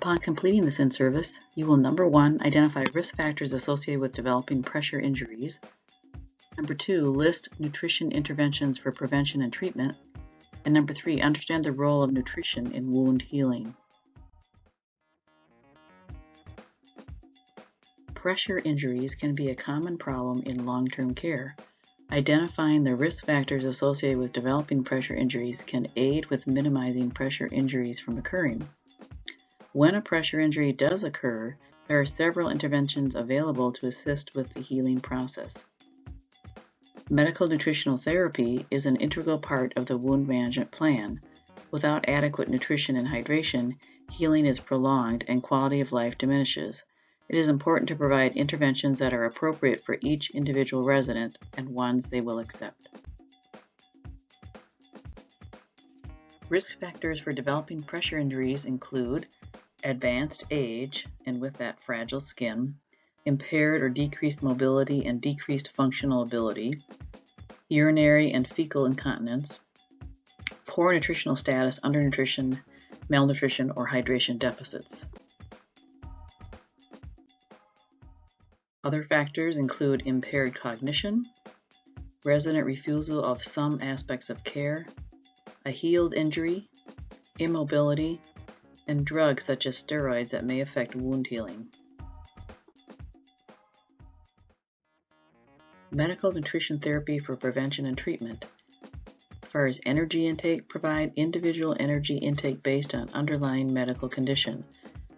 Upon completing this in-service, you will number one, identify risk factors associated with developing pressure injuries. Number two, list nutrition interventions for prevention and treatment. And number three, understand the role of nutrition in wound healing. Pressure injuries can be a common problem in long-term care. Identifying the risk factors associated with developing pressure injuries can aid with minimizing pressure injuries from occurring. When a pressure injury does occur, there are several interventions available to assist with the healing process. Medical nutritional therapy is an integral part of the wound management plan. Without adequate nutrition and hydration, healing is prolonged and quality of life diminishes. It is important to provide interventions that are appropriate for each individual resident and ones they will accept. Risk factors for developing pressure injuries include advanced age, and with that fragile skin, impaired or decreased mobility and decreased functional ability, urinary and fecal incontinence, poor nutritional status, undernutrition, malnutrition, or hydration deficits. Other factors include impaired cognition, resident refusal of some aspects of care, a healed injury, immobility, and drugs such as steroids that may affect wound healing. Medical nutrition therapy for prevention and treatment. As far as energy intake, provide individual energy intake based on underlying medical condition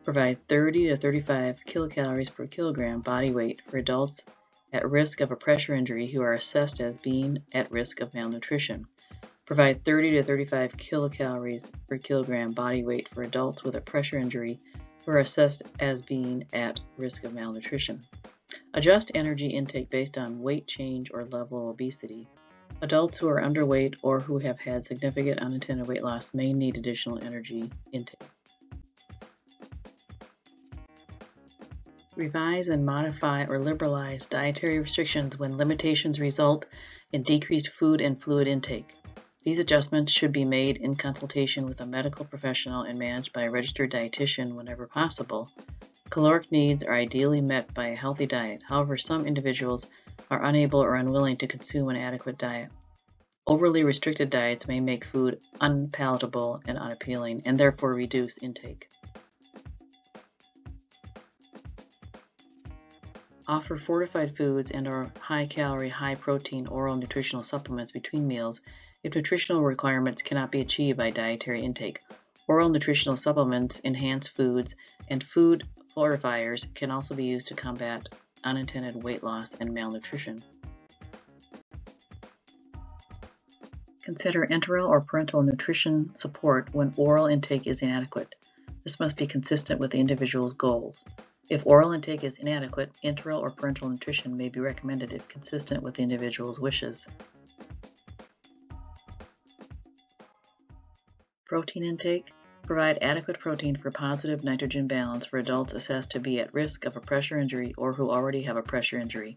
provide 30 to 35 kilocalories per kilogram body weight for adults at risk of a pressure injury who are assessed as being at risk of malnutrition. Provide 30 to 35 kilocalories per kilogram body weight for adults with a pressure injury who are assessed as being at risk of malnutrition. Adjust energy intake based on weight change or level of obesity. Adults who are underweight or who have had significant unintended weight loss may need additional energy intake. Revise and modify or liberalize dietary restrictions when limitations result in decreased food and fluid intake. These adjustments should be made in consultation with a medical professional and managed by a registered dietitian whenever possible. Caloric needs are ideally met by a healthy diet. However, some individuals are unable or unwilling to consume an adequate diet. Overly restricted diets may make food unpalatable and unappealing and therefore reduce intake. Offer fortified foods and or high calorie, high protein oral nutritional supplements between meals if nutritional requirements cannot be achieved by dietary intake. Oral nutritional supplements, enhanced foods, and food fortifiers can also be used to combat unintended weight loss and malnutrition. Consider enteral or parenteral nutrition support when oral intake is inadequate. This must be consistent with the individual's goals. If oral intake is inadequate, enteral or parenteral nutrition may be recommended if consistent with the individual's wishes. Protein intake. Provide adequate protein for positive nitrogen balance for adults assessed to be at risk of a pressure injury or who already have a pressure injury.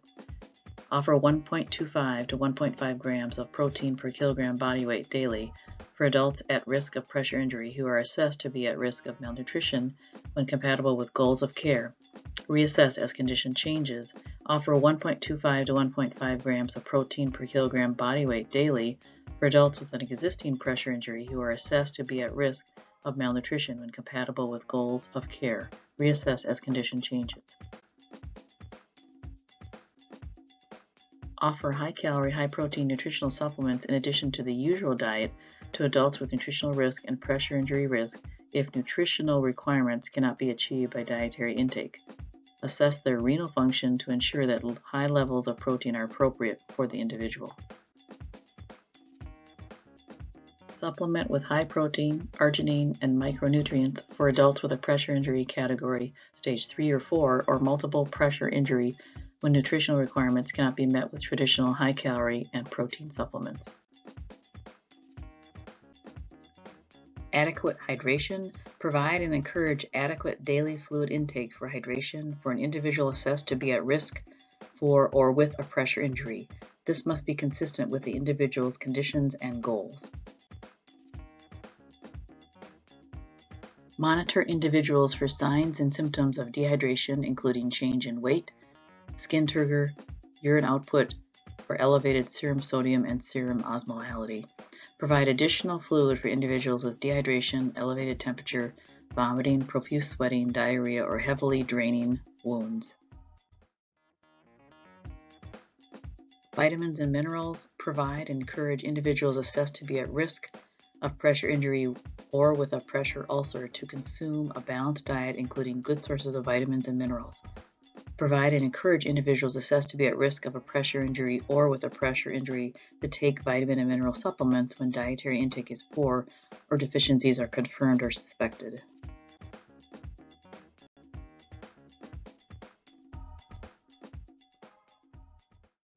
Offer 1.25 to 1.5 grams of protein per kilogram body weight daily for adults at risk of pressure injury who are assessed to be at risk of malnutrition when compatible with goals of care Reassess as condition changes. Offer 1.25 to 1.5 grams of protein per kilogram body weight daily for adults with an existing pressure injury who are assessed to be at risk of malnutrition when compatible with goals of care. Reassess as condition changes. Offer high calorie, high protein nutritional supplements in addition to the usual diet to adults with nutritional risk and pressure injury risk if nutritional requirements cannot be achieved by dietary intake assess their renal function to ensure that high levels of protein are appropriate for the individual. Supplement with high protein, arginine, and micronutrients for adults with a pressure injury category, stage 3 or 4, or multiple pressure injury when nutritional requirements cannot be met with traditional high calorie and protein supplements. Adequate hydration. Provide and encourage adequate daily fluid intake for hydration for an individual assessed to be at risk for or with a pressure injury. This must be consistent with the individual's conditions and goals. Monitor individuals for signs and symptoms of dehydration, including change in weight, skin turgor, urine output, or elevated serum sodium and serum osmolality. Provide additional fluid for individuals with dehydration, elevated temperature, vomiting, profuse sweating, diarrhea, or heavily draining wounds. Vitamins and minerals provide and encourage individuals assessed to be at risk of pressure injury or with a pressure ulcer to consume a balanced diet including good sources of vitamins and minerals. Provide and encourage individuals assessed to be at risk of a pressure injury or with a pressure injury to take vitamin and mineral supplements when dietary intake is poor or deficiencies are confirmed or suspected.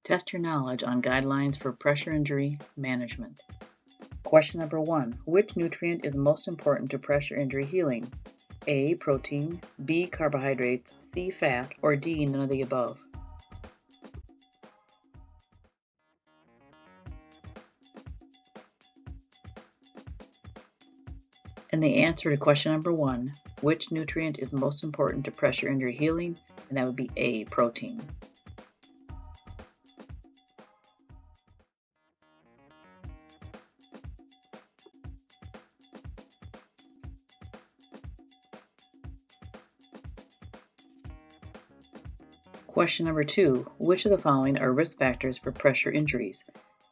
Test your knowledge on guidelines for pressure injury management. Question number one Which nutrient is most important to pressure injury healing? A. Protein, B. Carbohydrates, C. Fat, or D. None of the above? And the answer to question number one which nutrient is most important to pressure injury healing? And that would be A. Protein. Question number two Which of the following are risk factors for pressure injuries?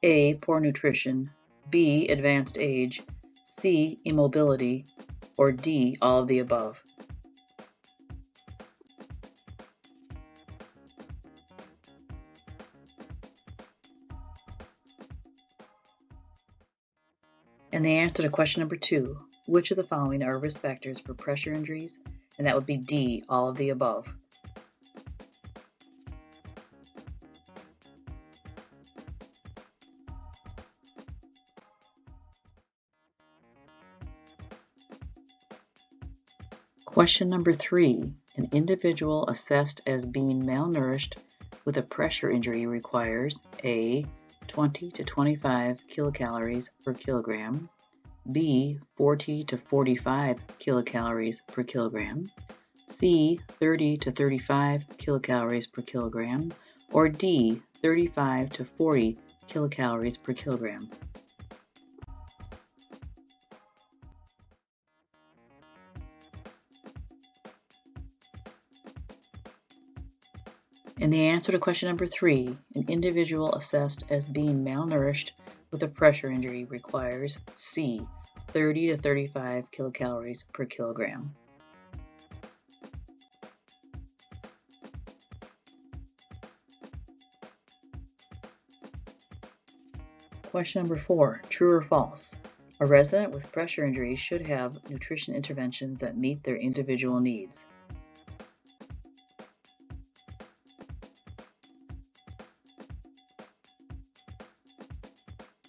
A. Poor nutrition, B. Advanced age, C. Immobility, or D. All of the above? And the answer to question number two Which of the following are risk factors for pressure injuries? And that would be D. All of the above. Question number three. An individual assessed as being malnourished with a pressure injury requires A. 20 to 25 kilocalories per kilogram, B. 40 to 45 kilocalories per kilogram, C. 30 to 35 kilocalories per kilogram, or D. 35 to 40 kilocalories per kilogram. And the answer to question number three, an individual assessed as being malnourished with a pressure injury requires C, 30 to 35 kilocalories per kilogram. Question number four, true or false? A resident with pressure injury should have nutrition interventions that meet their individual needs.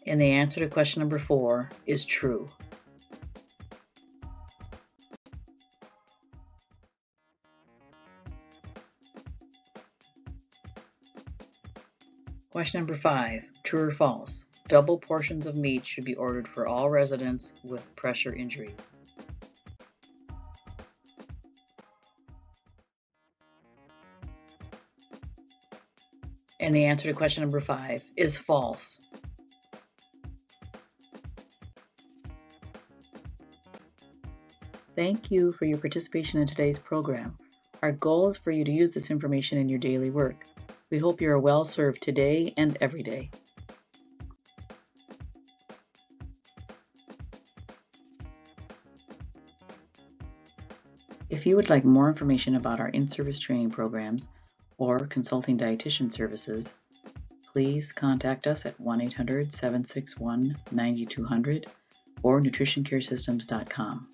And the answer to question number four is true. Question number five, true or false? Double portions of meat should be ordered for all residents with pressure injuries. And the answer to question number five is false. Thank you for your participation in today's program. Our goal is for you to use this information in your daily work. We hope you are well served today and every day. If you would like more information about our in-service training programs or consulting dietitian services, please contact us at 1-800-761-9200 or nutritioncaresystems.com.